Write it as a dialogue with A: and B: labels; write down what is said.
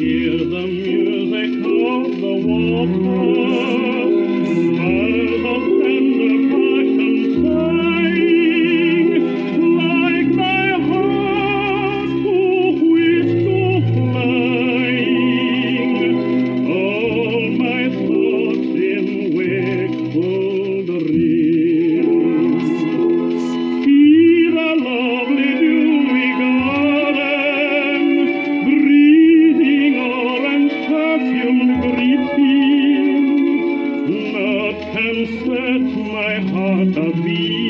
A: hear the music of the walters. and set my heart at ease.